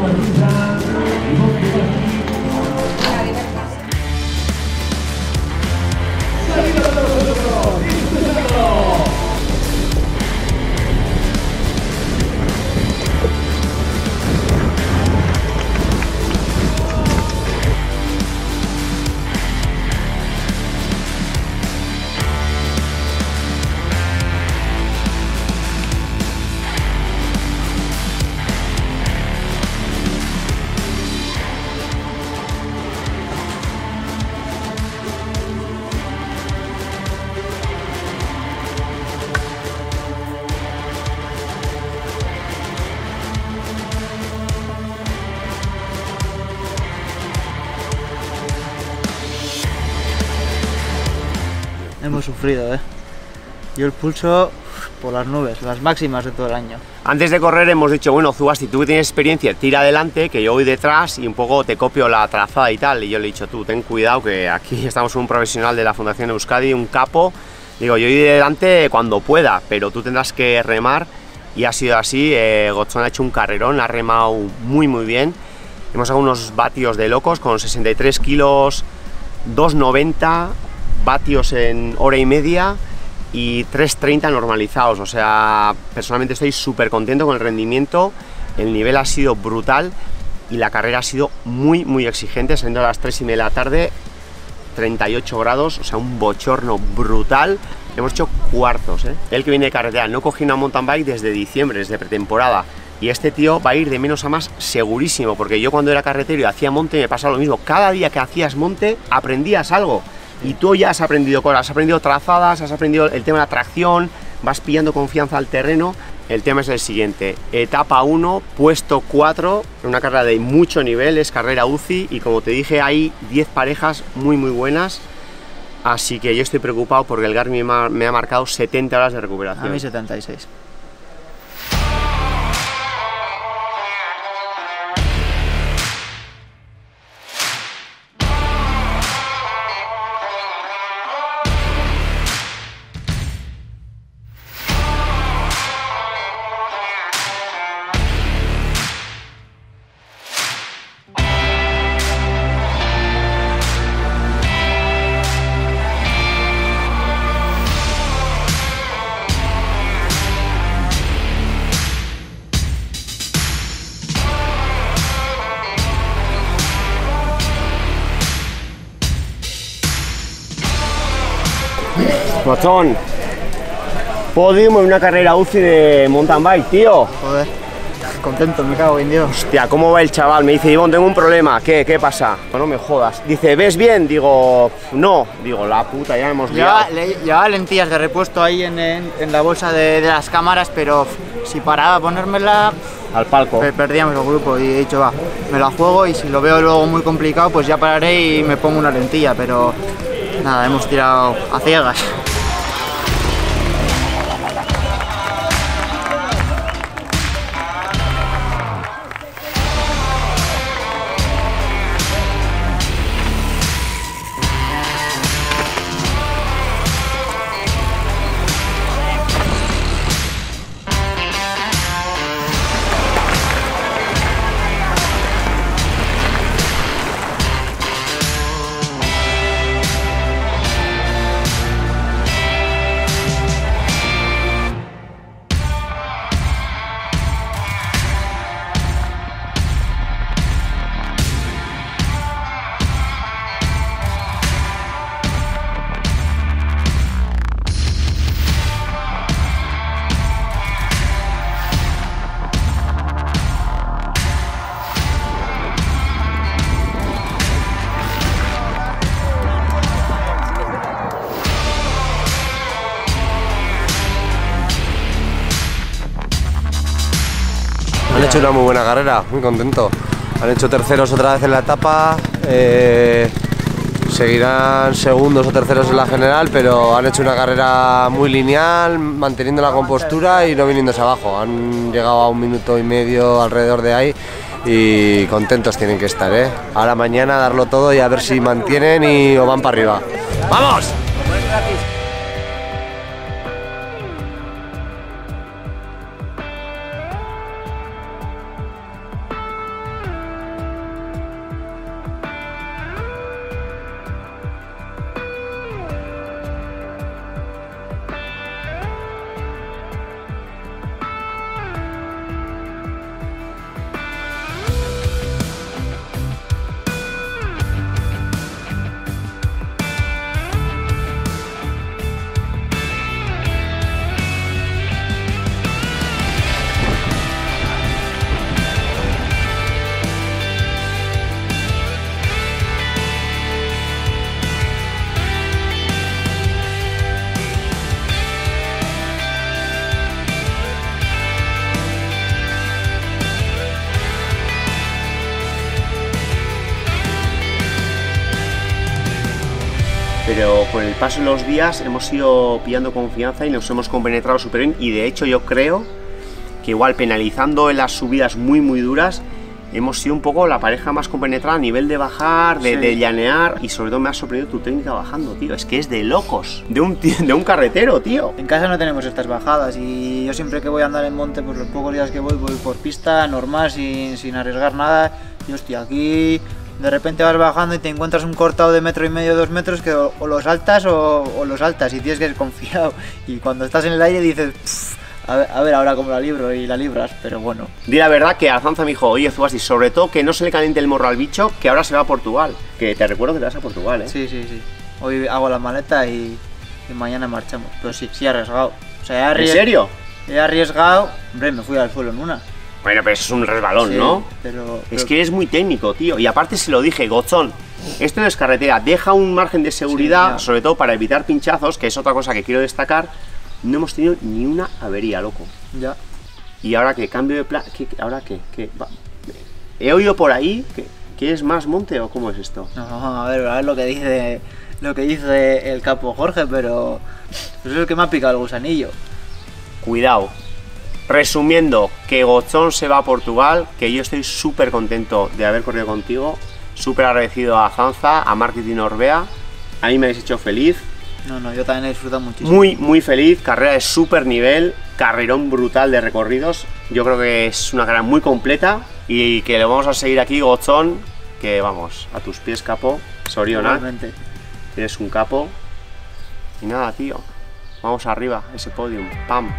Hemos ¿eh? Yo el pulso por las nubes, las máximas de todo el año. Antes de correr hemos dicho, bueno, Zubasti, tú que tienes experiencia, tira adelante, que yo voy detrás y un poco te copio la trazada y tal. Y yo le he dicho, tú, ten cuidado, que aquí estamos un profesional de la Fundación Euskadi, un capo. Digo, yo iré delante cuando pueda, pero tú tendrás que remar. Y ha sido así, eh, ha hecho un carrerón, ha remado muy muy bien. Hemos sacado unos vatios de locos con 63 kilos, 290 vatios en hora y media y 3.30 normalizados. O sea, personalmente estoy súper contento con el rendimiento. El nivel ha sido brutal y la carrera ha sido muy, muy exigente. Saliendo a las 3 y media de la tarde, 38 grados, o sea, un bochorno brutal. Hemos hecho cuartos, ¿eh? El que viene de carretera no cogió una mountain bike desde diciembre, desde pretemporada. Y este tío va a ir de menos a más segurísimo, porque yo cuando era carretero y hacía monte me pasaba lo mismo. Cada día que hacías monte aprendías algo. Y tú ya has aprendido cosas, has aprendido trazadas, has aprendido el tema de la tracción, vas pillando confianza al terreno. El tema es el siguiente, etapa 1, puesto 4, una carrera de mucho nivel, es carrera UCI y como te dije hay 10 parejas muy muy buenas, así que yo estoy preocupado porque el Garmin me ha- marcado 70 horas de A recuperación. mí 76. Mozón, podium en una carrera UCI de mountain bike, tío. Joder, contento, me cago en Dios. Hostia, ¿cómo va el chaval? Me dice, Ivón, tengo un problema. ¿Qué? ¿Qué pasa? No me jodas. Dice, ¿ves bien? Digo, no. Digo, la puta, ya hemos liado. Llevaba, le- llevaba lentillas de repuesto ahí en, en- en la bolsa de, de las cámaras, pero si paraba a ponérmela, Al palco. pe- perdíamos el grupo y he dicho, va, me la juego y si lo veo luego muy complicado, pues ya pararé y me pongo una lentilla, pero nada, hemos tirado a ciegas. Hecho una muy buena carrera, muy contento. Han hecho terceros otra vez en la etapa. eh, seguirán segundos o terceros en la general, pero han hecho una carrera muy lineal, manteniendo la compostura y no viniéndose abajo. Han llegado a un minuto y medio alrededor de ahí y contentos tienen que estar. ¿eh? Ahora mañana darlo todo y a ver si mantienen y o van para arriba. ¡Vamos! Pero con el paso de los días hemos ido pillando confianza y nos hemos compenetrado súper bien y de hecho yo creo que igual penalizando en las subidas muy muy duras hemos sido un poco la pareja más compenetrada a nivel de bajar, de, Sí. de llanear y sobre todo me ha sorprendido tu técnica bajando, tío. Es que es de locos, de un, ti- de un carretero, tío. En casa no tenemos estas bajadas y yo siempre que voy a andar en monte, pues los pocos días que voy, voy por pista, normal, sin, sin arriesgar nada. Y hostia, aquí de repente vas bajando y te encuentras un cortado de metro y medio, dos metros que o, o lo saltas o, o lo saltas y tienes que ir confiado. Y cuando estás en el aire dices, "Pff, a ver, a ver ahora cómo la libro y la libras, pero bueno. Di la verdad que Alzanza me dijo, oye Zubasti, sobre todo que no se le caliente el morro al bicho, que ahora se va a Portugal. Que te recuerdo que te vas a Portugal, ¿eh? Sí, sí, sí. Hoy hago la maleta y, y mañana marchamos. Pero sí, sí he arriesgado. O sea, he ¿En arriesgado. serio? He arriesgado. Hombre, me fui al suelo en una. Bueno, pero eso es un resbalón, Sí, ¿no? Pero, Es que eres muy técnico, tío. Y aparte se lo dije, Gozón, esto no es carretera, deja un margen de seguridad, sobre todo para evitar pinchazos, que es otra cosa que quiero destacar. No hemos tenido ni una avería, loco. Ya. Y ahora que cambio de plan, ¿qué, qué- ¿ahora qué? ¿Qué? He oído por ahí que ¿quieres más monte o cómo es esto? No, a ver, a ver lo que dice lo que dice el capo Jorge, pero pues es el que me ha picado el gusanillo. Cuidado. Resumiendo, que Gozón se va a Portugal, que yo estoy súper contento de haber corrido contigo, súper agradecido a Zanza, a Marketing Orbea, a mí me habéis hecho feliz, No, no, yo también he disfrutado muchísimo. muy, muy feliz, carrera de súper nivel, carrerón brutal de recorridos, yo creo que es una carrera muy completa y que lo vamos a seguir aquí, Gozón, que vamos, a tus pies, capo, Soriona, Igualmente. tienes un capo, y nada, tío, vamos arriba, ese podium, pam.